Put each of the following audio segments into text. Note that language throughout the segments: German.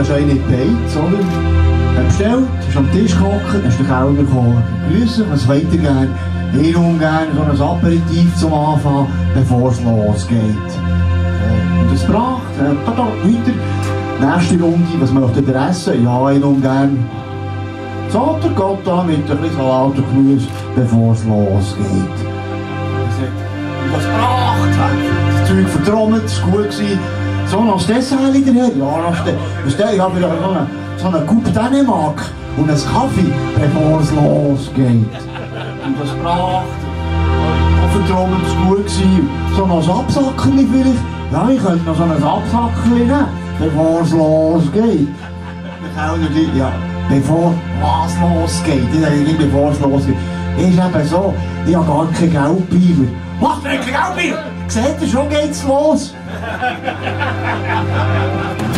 Beizerwitz, einen schönen Beiz, oder? Er bestellt, ist am Tisch gehockt, ist der Kellner gekommen. Grüße, was weiter gerne? Ich ungern so ein Aperitif zum Anfang, bevor es losgeht. Äh, Und das bracht, äh, tada, weiter. Nächste Runde, was möchtet ihr essen? Ja, ich ungern. So, der Gott da mit ein bisschen Salat und Gemüse, bevor es losgeht. Was bracht? Das Zeug vertrommelt, es war gut. Gewesen. So, noch das Dessert wieder her? Ja, noch das Dessert. Ich habe wieder so einen, so einen Coupe Dänemark und einen Kaffee, bevor es losgeht. Und das bracht. Auch vertrommelt, es gut gewesen. So noch ein Absackerli vielleicht? Ja, ich könnte noch so ein Absackerli nehmen, bevor es losgeht. Der Kellner sagt, ja, bevor was losgeht. Ich sage nicht, bevor es losgeht. Ist eben so, ich habe gar kein Geldbiber. Was, du hast kein Geldbiber? Seht ihr, schon geht's los. Thank you.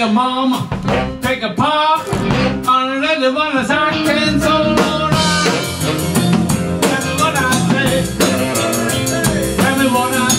Take a mom, take a pop, on another one of our ten so long. me what I say. Tell me what I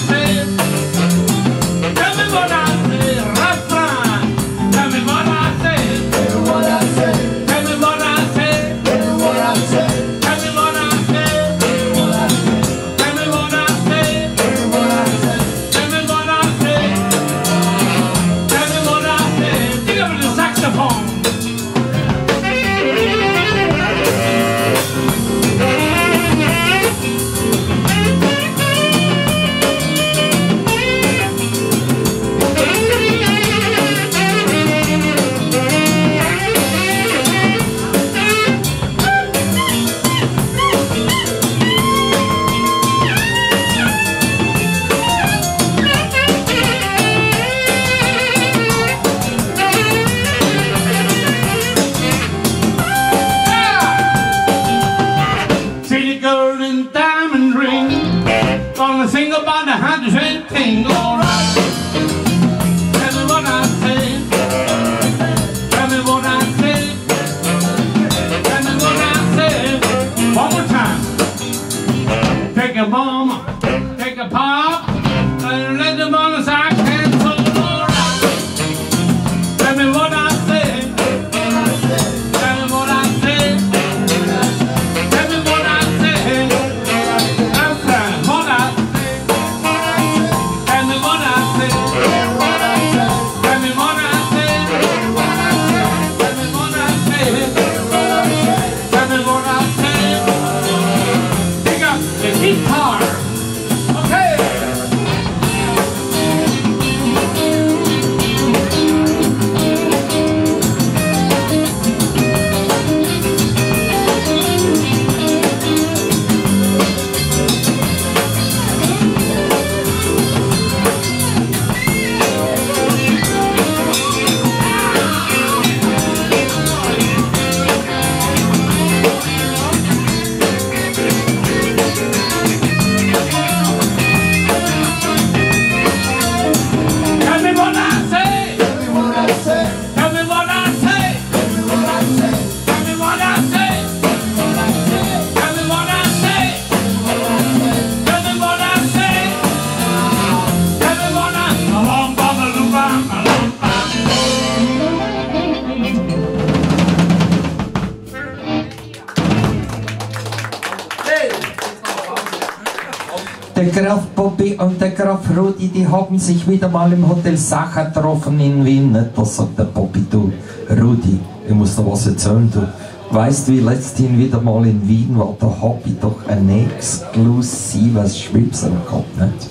Rudi, die haben sich wieder mal im Hotel Sacher getroffen in Wien. Nicht? Was sagt der Bobby? Du, Rudi, ich muss dir was erzählen. Du weißt, wie letzthin wieder mal in Wien war, da hab ich doch ein exklusives Schwipsel gehabt. Nicht?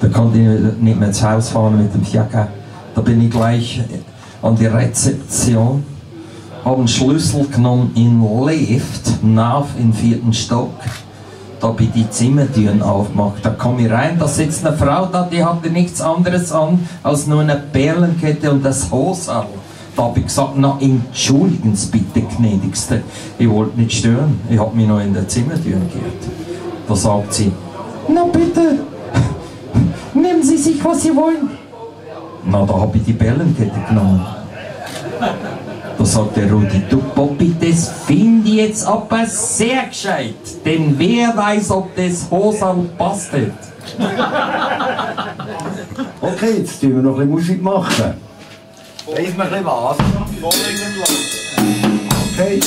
Da konnte ich nicht mehr ins Haus fahren mit dem Fiaker. Da bin ich gleich an die Rezeption, habe einen Schlüssel genommen in Lift, nach im vierten Stock da ich die Zimmertüren aufgemacht. Da komme ich rein, da sitzt eine Frau da, die hatte nichts anderes an als nur eine Perlenkette und das Hosal. Da habe ich gesagt, na entschuldigen Sie bitte, gnädigste, ich wollte nicht stören, ich habe mich noch in der Zimmertüren geirrt. Da sagt sie, na bitte, nehmen Sie sich, was Sie wollen. Na, da habe ich die Perlenkette genommen. Da sagt der Rudi, du Bobby, das finde ich jetzt aber sehr gescheit. Denn wer weiß, ob das Hosan passt. Okay, jetzt tun wir noch ein bisschen Musik machen. Weiss man ein bisschen was? Okay.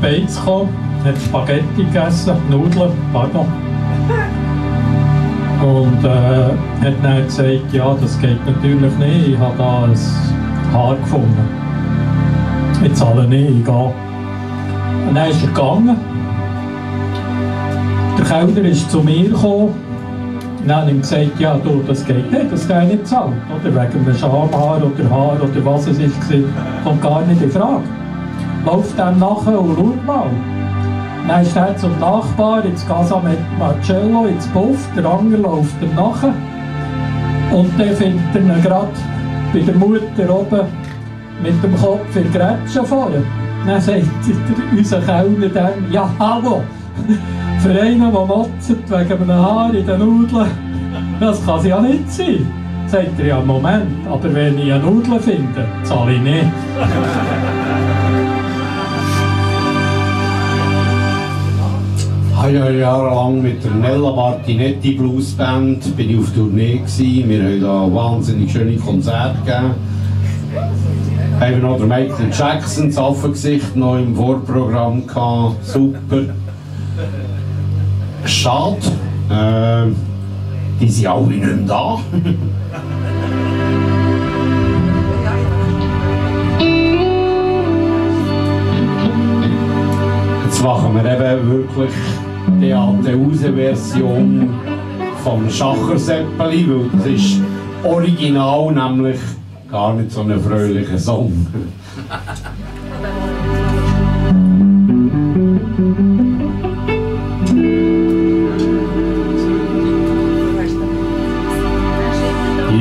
Beiz gekommen, hat Spaghetti gegessen, Nudeln, pardon. Und äh, hat dann gesagt, ja, das geht natürlich nicht, ich habe da ein Haar gefunden. Ich zahle nicht, ich gehe. Und dann ist er gegangen. Der Kellner ist zu mir gekommen. Und dann habe ihm gesagt, ja du, das geht nicht, dass der nicht zahlt. Oder wegen einem Schamhaar oder Haar oder was es ist, kommt gar nicht in Frage lauf dem nachher und schau mal. Dann ist er zum Nachbar ins Casa mit Marcello ins Puff, der andere läuft ihm nachher. Und dann findet er ihn gerade bei der Mutter oben mit dem Kopf in der Grätsche vorne. Dann sagt der, unser Kellner dann, ja hallo, für einen, der motzt wegen einem Haar in den Nudeln, das kann es ja nicht sein. Sagt er, ja Moment, aber wenn ich eine Nudel finde, zahle ich nicht. ja jahrelang mit der Nella Martinetti Blues Band bin ich auf Tournee gewesen. Wir haben da wahnsinnig schöne Konzerte gegeben. Haben noch den Michael Jackson das Affengesicht noch im Vorprogramm gehabt. Super. Schade. Äh, die sind alle nicht mehr da. Jetzt machen wir eben wirklich die Atheuse-Version vom Schacher Seppeli, weil das ist original nämlich gar nicht so ein fröhlicher Song.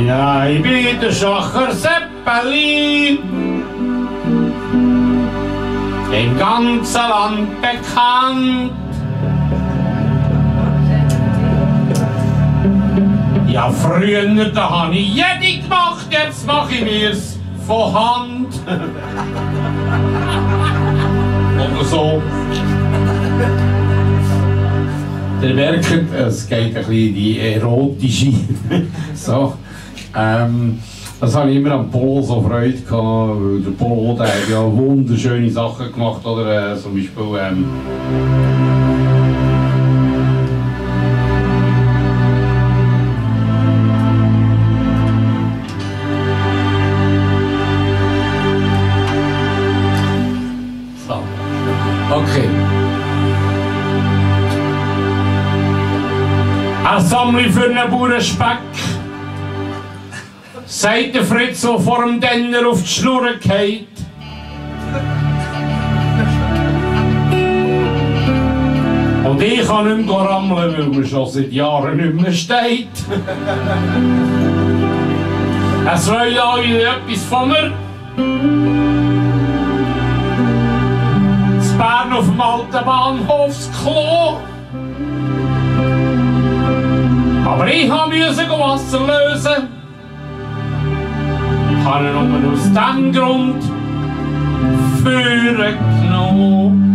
Ja, ich bin der Schacher Seppeli. Im ganzen Land bekannt. Ja, früher da habe ich jede gemacht, jetzt mache ich mir's von Hand. Oder so. Ihr merkt, es geht ein bisschen in die erotische. so. Ähm, das habe ich immer am Polo so Freude gehabt, weil der Polo der hat ja wunderschöne Sachen gemacht, oder äh, zum Beispiel ähm, Ein Sammler für einen Bauern Speck. Sagt der Fritz, der vor dem Denner auf die Schnur geht. Und ich kann nicht mehr rammeln, weil man schon seit Jahren nicht mehr steht. es wollen alle etwas von mir. Das Bern auf dem alten Bahnhofsklo. Brihamjøse går vassløse. Har noe stangromt fureknop.